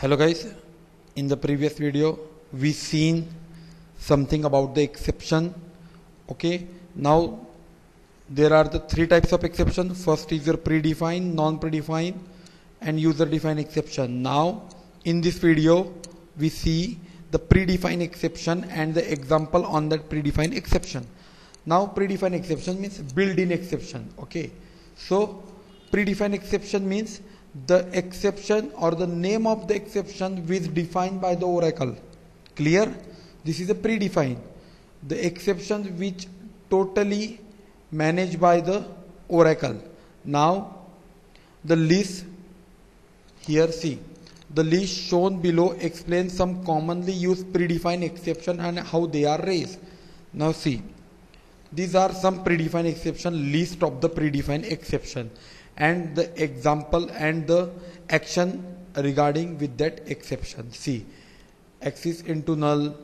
hello guys. In the previous video we seen something about the exception. Okay? Now there are the three types of exception. First is your predefined non-predefined and user defined exception. Now in this video we see the predefined exception and the example on that predefined exception. Now predefined exception means built-in exception. Okay? So predefined exception means the exception or the name of the exception which defined by the oracle. Clear? This is a predefined. The exception which totally managed by the oracle. Now the list here see. The list shown below explains some commonly used predefined exception and how they are raised. Now see. These are some predefined exception list of the predefined exception and the example and the action regarding with that exception. See access into null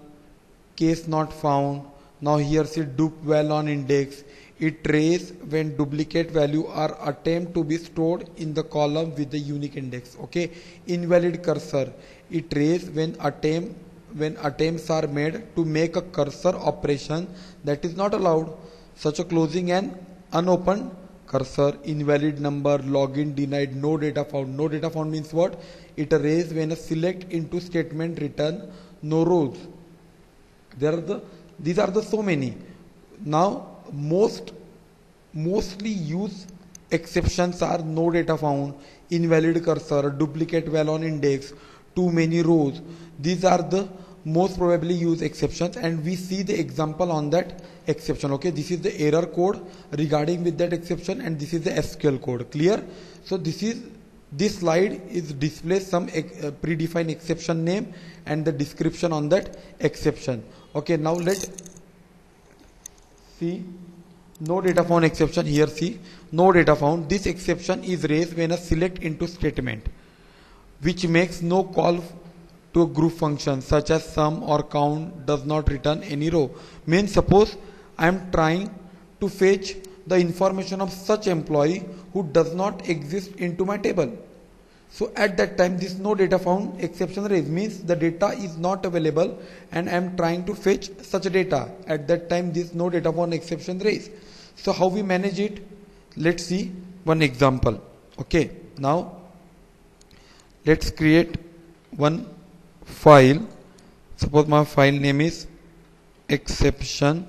case not found. Now here see dup val on index. It trace when duplicate value are attempt to be stored in the column with the unique index. Okay? Invalid cursor. It trace when attempt when attempts are made to make a cursor operation that is not allowed. Such a closing an unopened cursor invalid number login denied no data found. No data found means what? It arrays when a select into statement return no rows. There are the these are the so many. Now most mostly used exceptions are no data found invalid cursor duplicate val on index too many rows. These are the most probably use exceptions and we see the example on that exception okay? This is the error code regarding with that exception and this is the SQL code clear? So this is this slide is display some uh, predefined exception name and the description on that exception okay? Now let see no data found exception here see? No data found. This exception is raised when a select into statement which makes no call to a group function such as sum or count does not return any row. Means suppose I am trying to fetch the information of such employee who does not exist into my table. So at that time this no data found exception raised means the data is not available and I am trying to fetch such data. At that time this no data found exception raised. So how we manage it? Let's see one example. Okay. Now let's create one file. Suppose my file name is exception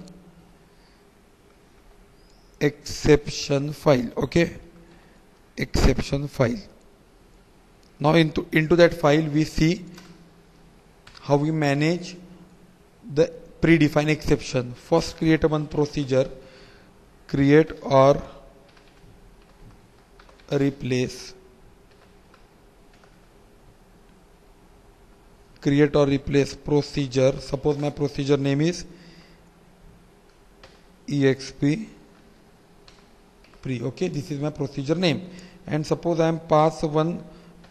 exception file okay? Exception file. Now into into that file we see how we manage the predefined exception. First create one procedure. Create or replace create or replace procedure. Suppose my procedure name is exp pre okay? This is my procedure name. And suppose I am pass one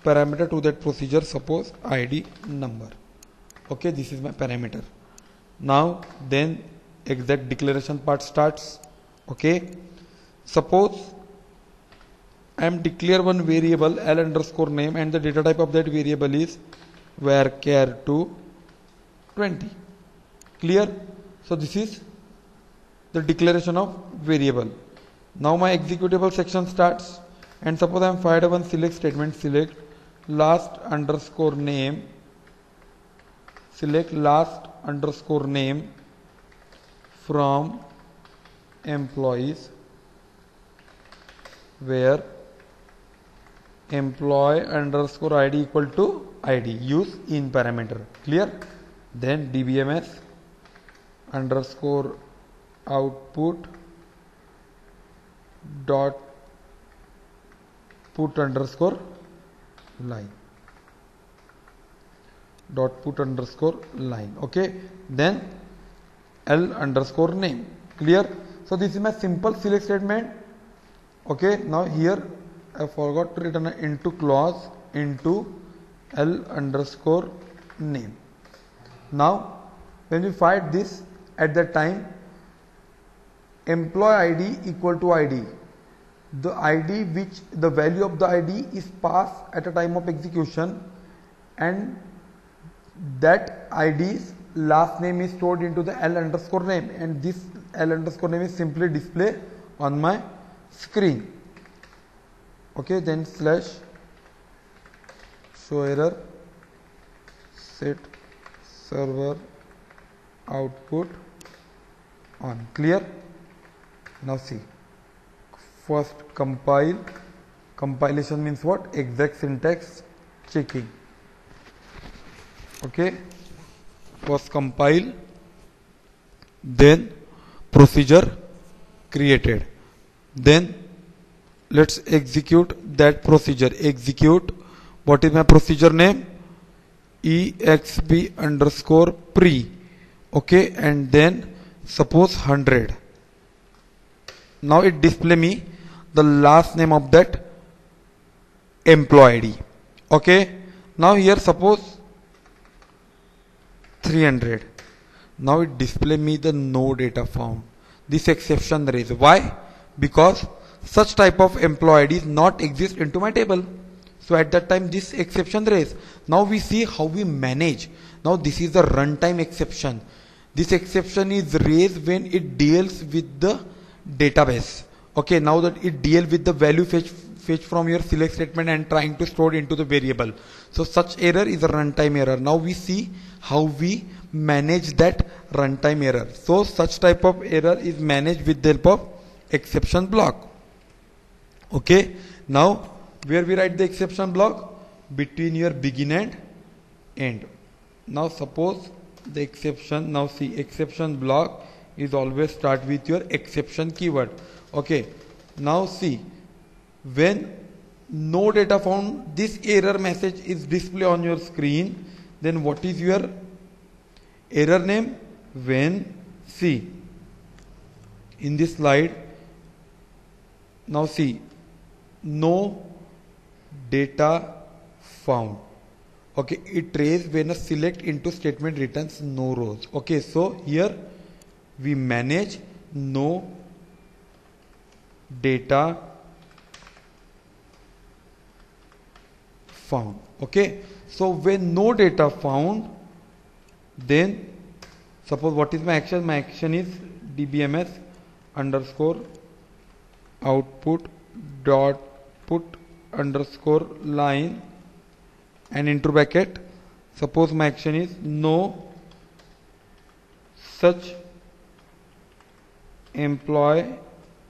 parameter to that procedure. Suppose id number okay? This is my parameter. Now then exact declaration part starts okay? Suppose I am declare one variable l underscore name and the data type of that variable is varchar2 20 clear? So this is the declaration of variable. Now my executable section starts. And suppose I am fired one select statement select last underscore name. Select last underscore name from employees where employee underscore id equal to id use in parameter. Clear? Then dbms underscore output dot put underscore line. Dot put underscore line. Okay? Then l underscore name. Clear? So this is my simple select statement. Okay? Now here I forgot to return into clause into L underscore name. Now when we find this at that time employee ID equal to ID the ID which the value of the ID is passed at a time of execution and that ID's last name is stored into the L underscore name and this L underscore name is simply display on my screen okay then slash show error set server output on clear now see first compile. Compilation means what? Exact syntax checking. Okay? First compile. Then procedure created. Then let's execute that procedure. Execute what is my procedure name? Exp underscore pre. Okay and then suppose 100 now it display me the last name of that employee. Okay now here suppose 300 now it display me the no data found. This exception raised why? Because such type of employee is not exist into my table so at that time this exception raised now we see how we manage. Now this is the runtime exception. This exception is raised when it deals with the database. Okay now that it deal with the value fetch fetch from your select statement and trying to store into the variable. So such error is a runtime error. Now we see how we manage that runtime error. So such type of error is managed with the help of exception block. Okay now where we write the exception block between your begin and end. Now suppose the exception now see exception block is always start with your exception keyword. Okay. Now see when no data found this error message is display on your screen then what is your error name? When see in this slide now see no data found. Okay it trace when a select into statement returns no rows. Okay so here we manage no data found. Okay so when no data found then suppose what is my action? My action is dbms underscore output dot put underscore line and into bracket. Suppose my action is no such employee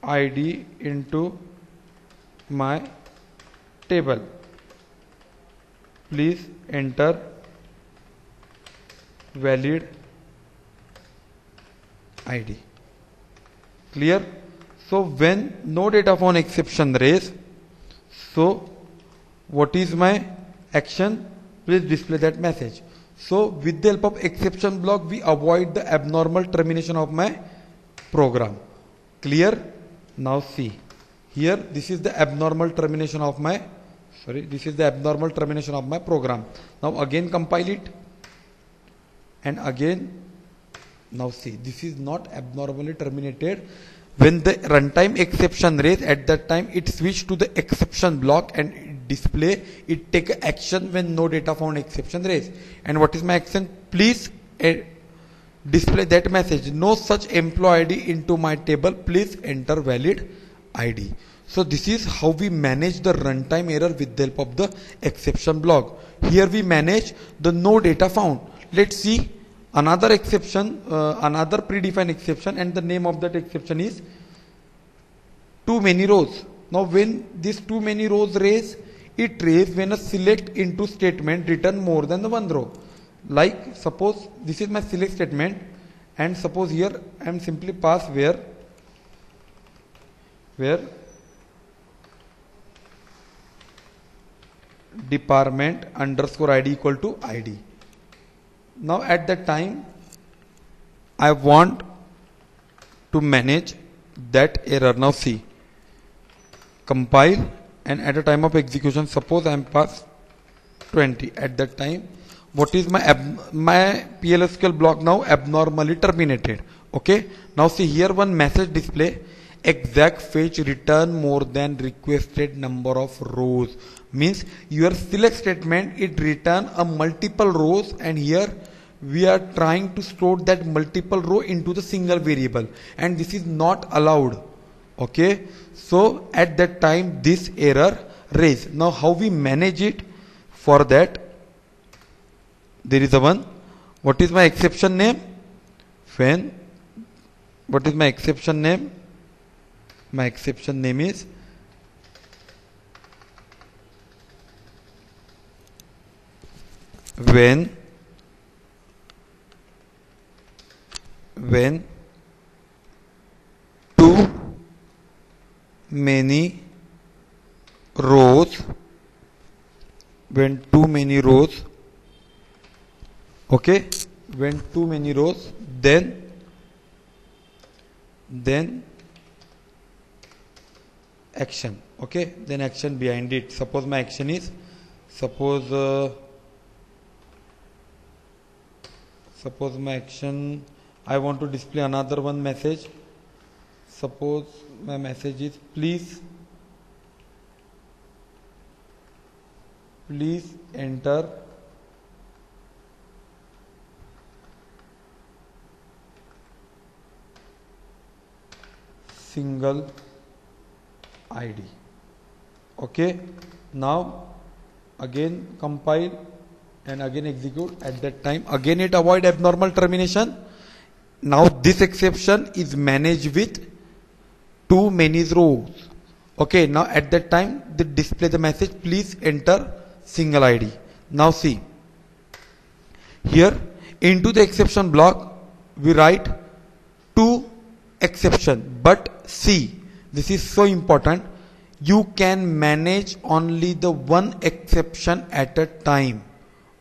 id into my table. Please enter valid id clear? So when no data found exception raised so what is my action? Please display that message. So with the help of exception block we avoid the abnormal termination of my program. Clear? Now see. Here this is the abnormal termination of my sorry this is the abnormal termination of my program. Now again compile it. And again now see. This is not abnormally terminated when the runtime exception raised at that time it switch to the exception block and display it take action when no data found exception raised and what is my action? Please uh, display that message. No such employee id into my table. Please enter valid id so this is how we manage the runtime error with the help of the exception block. Here we manage the no data found. Let's see another exception uh, another predefined exception and the name of that exception is too many rows. Now when this too many rows raise it raise when a select into statement return more than the one row. Like suppose this is my select statement and suppose here I am simply pass where where department underscore id equal to id now at that time I want to manage that error. Now see compile and at a time of execution suppose I am pass 20 at that time what is my my PLSQL block now? Abnormally terminated. Okay? Now see here one message display exact fetch return more than requested number of rows means your select statement it return a multiple rows and here we are trying to store that multiple row into the single variable. And this is not allowed. Okay? So at that time this error raise now how we manage it? For that there is a one. What is my exception name? When? What is my exception name? My exception name is when when too many rows when too many rows okay? When too many rows then then action. Okay? Then action behind it. Suppose my action is suppose uh, suppose my action I want to display another one message suppose my message is please please enter single id okay now again compile and again execute at that time. Again it avoid abnormal termination. Now this exception is managed with too many rows. Okay now at that time they display the message please enter single id now see here into the exception block we write two exception. But see this is so important. You can manage only the one exception at a time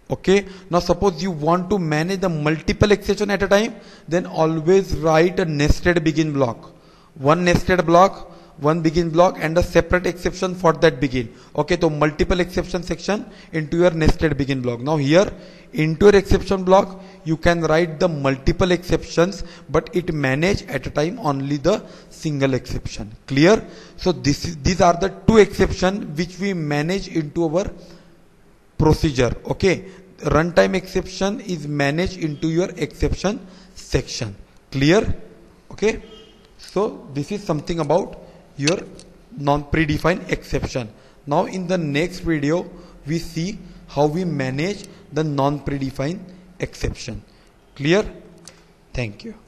okay? Now suppose you want to manage the multiple exception at a time then always write a nested begin block. One nested block one begin block and a separate exception for that begin. Okay? So multiple exception section into your nested begin block. Now here into your exception block you can write the multiple exceptions but it manage at a time only the single exception. Clear? So this is, these are the two exception which we manage into our procedure. Okay runtime exception is managed into your exception section. Clear? Okay. So this is something about your non predefined exception. Now in the next video we see how we manage the non predefined exception. Clear? Thank you